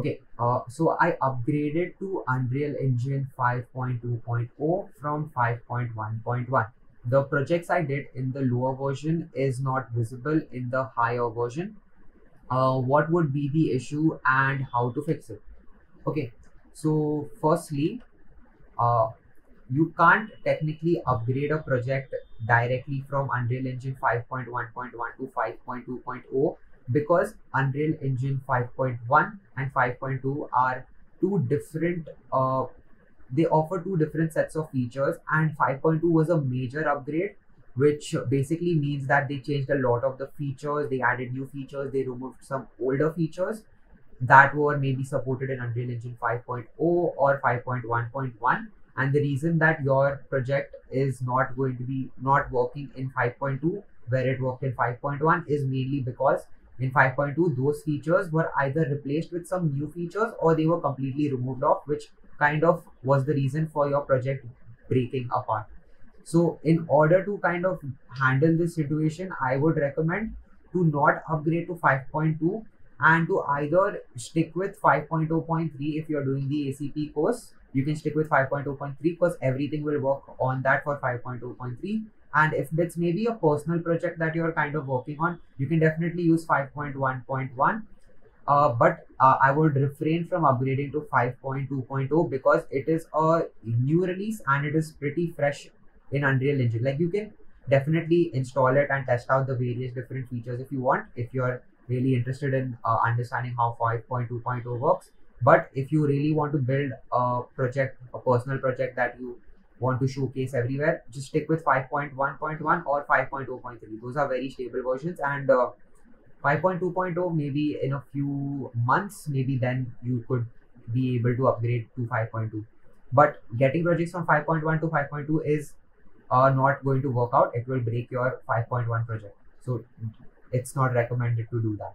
Okay, uh, so I upgraded to Unreal Engine 5.2.0 from 5.1.1. The projects I did in the lower version is not visible in the higher version. Uh, what would be the issue and how to fix it? Okay, so firstly, uh, you can't technically upgrade a project directly from Unreal Engine 5.1.1 to 5.2.0 because Unreal Engine 5.1 and 5.2 are two different uh, they offer two different sets of features and 5.2 was a major upgrade which basically means that they changed a lot of the features they added new features they removed some older features that were maybe supported in Unreal Engine 5.0 or 5.1.1 and the reason that your project is not going to be not working in 5.2 where it worked in 5.1 is mainly because in 5.2 those features were either replaced with some new features or they were completely removed off which kind of was the reason for your project breaking apart. So in order to kind of handle this situation i would recommend to not upgrade to 5.2 and to either stick with 5.0.3 if you're doing the acp course. You can stick with 5.0.3 because everything will work on that for 5.0.3 and if it's maybe a personal project that you're kind of working on you can definitely use 5.1.1 uh, but uh, i would refrain from upgrading to 5.2.0 because it is a new release and it is pretty fresh in unreal engine. Like you can definitely install it and test out the various different features if you want if you're really interested in uh, understanding how 5.2.0 works. But if you really want to build a project a personal project that you want to showcase everywhere just stick with 5.1.1 or 5.0.3 those are very stable versions and uh, 5.2.0 maybe in a few months maybe then you could be able to upgrade to 5.2 but getting projects from 5.1 to 5.2 is uh, not going to work out. It will break your 5.1 project. So it's not recommended to do that